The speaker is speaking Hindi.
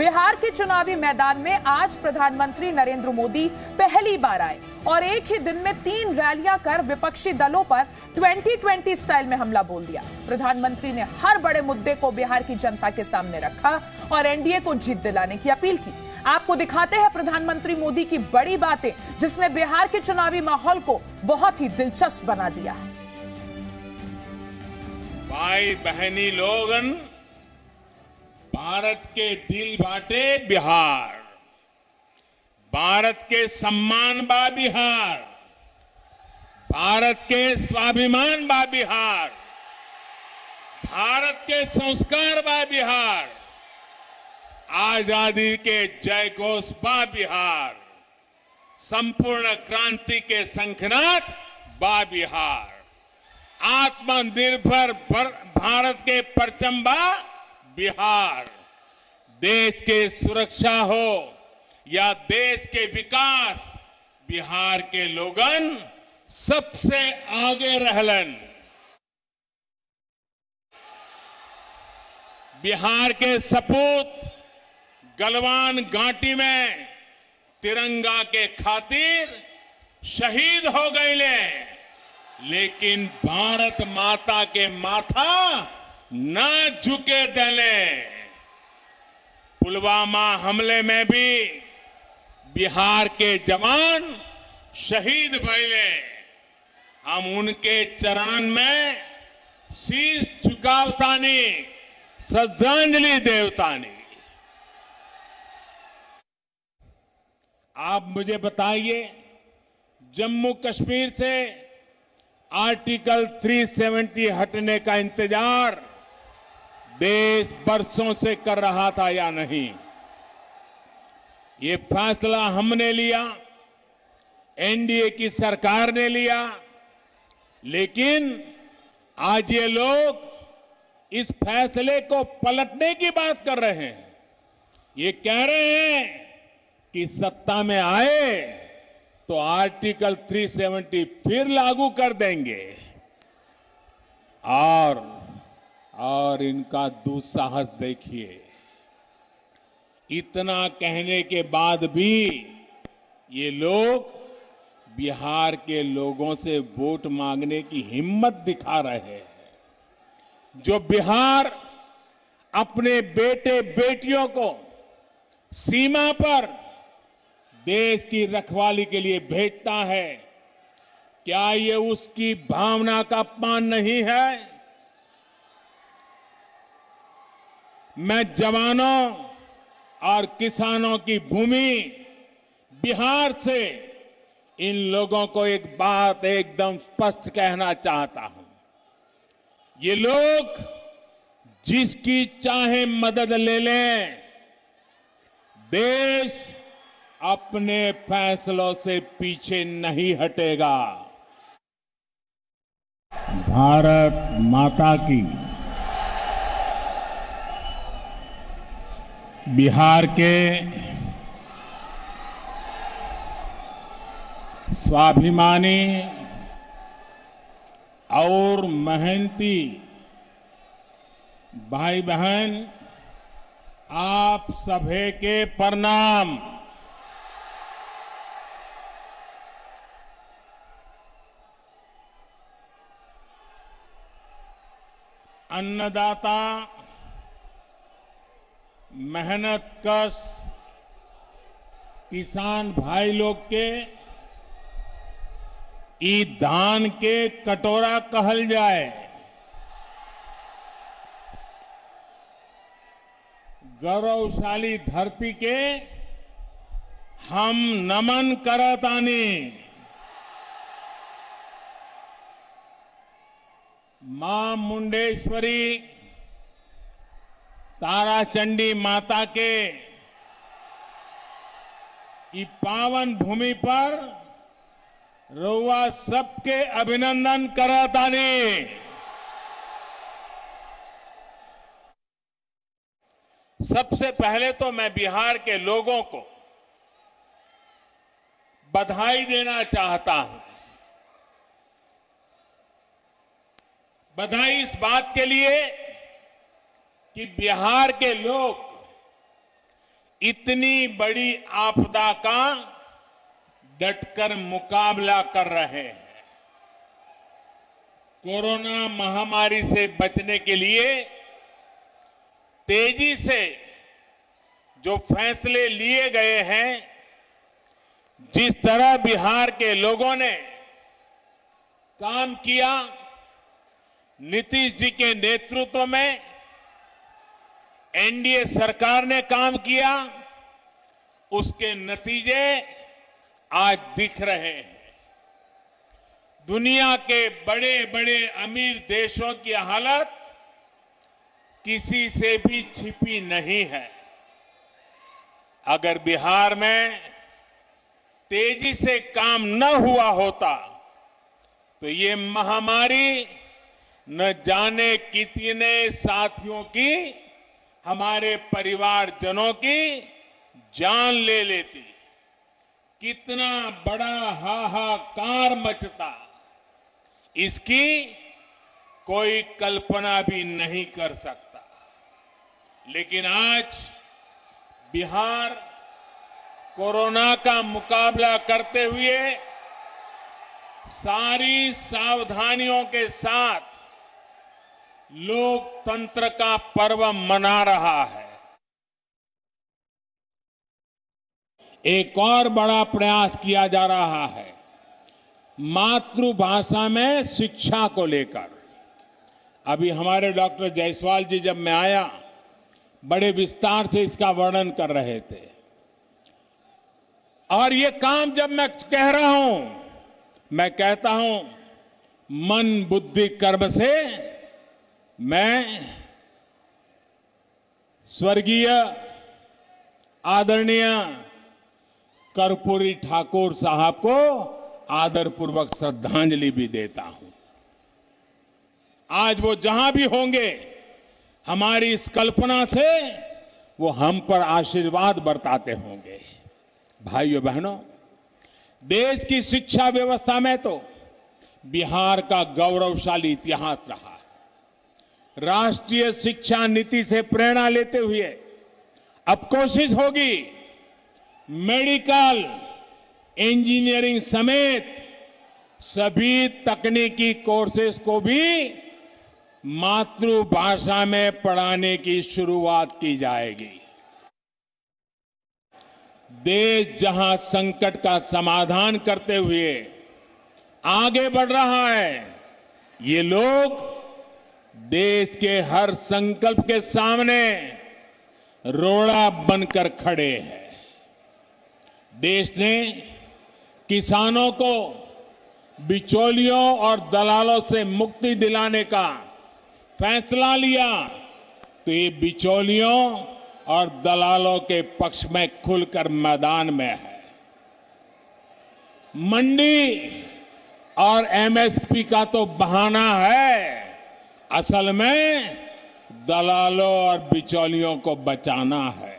बिहार के चुनावी मैदान में आज प्रधानमंत्री नरेंद्र मोदी पहली बार आए और एक ही दिन में तीन रैलियाँ कर विपक्षी दलों पर 2020 स्टाइल में हमला बोल दिया। प्रधानमंत्री ने हर बड़े मुद्दे को बिहार की जनता के सामने रखा और एनडीए को जीत दिलाने की अपील की। आपको दिखाते हैं प्रधानमंत्री मोदी की बड़ी बातें, जिसने बिहार के चुनावी माहौल को बहुत ही दिलचस्प बना दिया। भाई बहनी लोगन भारत के दिल बाटे बिहार। भारत के सम्मान बा बिहार। भारत के स्वाभिमान बा बिहार। भारत के संस्कार बा बिहार। आज़ादी के जय घोष बा बिहार। संपूर्ण क्रांति के संखनाथ बा बिहार। आत्मनिर्भर भारत के परचम बा बिहार, देश के सुरक्षा हो या देश के विकास, बिहार के लोगन सबसे आगे रहलन। बिहार के सपूत गलवान घाटी में तिरंगा के खातिर शहीद हो गए लेकिन भारत माता के माथा न झुके दले। पुलवामा हमले में भी बिहार के जवान शहीद भैले हम उनके चरण में शीश झुकावतानी, श्रद्धांजलि देवतानी। आप मुझे बताइए, जम्मू कश्मीर से आर्टिकल 370 हटने का इंतज़ार देश बरसों से कर रहा था या नहीं? ये फैसला हमने लिया, एनडीए की सरकार ने लिया, लेकिन आज ये लोग इस फैसले को पलटने की बात कर रहे हैं। ये कह रहे हैं कि सत्ता में आए तो आर्टिकल 370 फिर लागू कर देंगे और और इनका दुस्साहस देखिए। इतना कहने के बाद भी ये लोग बिहार के लोगों से वोट मांगने की हिम्मत दिखा रहे हैं। जो बिहार अपने बेटे बेटियों को सीमा पर देश की रखवाली के लिए भेजता है, क्या ये उसकी भावना का अपमान नहीं है? मैं जवानों और किसानों की भूमि बिहार से इन लोगों को एक बात एकदम स्पष्ट कहना चाहता हूँ। ये लोग जिसकी चाहे मदद ले लें, देश अपने फैसलों से पीछे नहीं हटेगा। भारत माता की बिहार के स्वाभिमानी और मेहनती भाई बहन आप सभी के प्रणाम। अन्नदाता मेहनत कश किसान भाई लोग के ई धान के कटोरा कहल जाए। गौरवशाली धरती के हम नमन करतानी माँ मुंडेश्वरी ताराचंडी माता के पावन भूमि पर रउआ सबके अभिनंदन करतानी सबसे पहले तो मैं बिहार के लोगों को बधाई देना चाहता हूँ। बधाई इस बात के लिए कि बिहार के लोग इतनी बड़ी आपदा का डटकर मुकाबला कर रहे हैं। कोरोना महामारी से बचने के लिए तेज़ी से जो फैसले लिए गए हैं, जिस तरह बिहार के लोगों ने काम किया, नीतीश जी के नेतृत्व में एनडीए सरकार ने काम किया, उसके नतीजे आज दिख रहे हैं। दुनिया के बड़े बड़े अमीर देशों की हालत किसी से भी छिपी नहीं है। अगर बिहार में तेज़ी से काम न हुआ होता तो ये महामारी न जाने कितने साथियों की हमारे परिवारजनों की जान ले लेती। कितना बड़ा हाहाकार मचता। इसकी कोई कल्पना भी नहीं कर सकता। लेकिन आज बिहार कोरोना का मुकाबला करते हुए सारी सावधानियों के साथ लोकतंत्र का पर्व मना रहा है। एक और बड़ा प्रयास किया जा रहा है, मातृभाषा में शिक्षा को लेकर। अभी हमारे डॉक्टर जायसवाल जी जब मैं आया, बड़े विस्तार से इसका वर्णन कर रहे थे। और ये काम जब मैं कह रहा हूँ, मैं कहता हूँ, मन बुद्धि कर्म से मैं स्वर्गीय आदरणीय कर्पूरी ठाकुर साहब को आदरपूर्वक श्रद्धांजलि भी देता हूँ। आज वो जहाँ भी होंगे, हमारी इस कल्पना से वो हम पर आशीर्वाद बरताते होंगे। भाइयों बहनों, देश की शिक्षा व्यवस्था में तो बिहार का गौरवशाली इतिहास रहा। है राष्ट्रीय शिक्षा नीति से प्रेरणा लेते हुए अब कोशिश होगी मेडिकल इंजीनियरिंग समेत सभी तकनीकी कोर्सेज को भी मातृभाषा में पढ़ाने की शुरुआत की जाएगी। देश जहाँ संकट का समाधान करते हुए आगे बढ़ रहा है, ये लोग देश के हर संकल्प के सामने रोड़ा बनकर खड़े हैं। देश ने किसानों को बिचौलियों और दलालों से मुक्ति दिलाने का फैसला लिया। तो ये बिचौलियों और दलालों के पक्ष में खुलकर मैदान में है। मंडी और एमएसपी का तो बहाना है। असल में दलालों और बिचौलियों को बचाना है।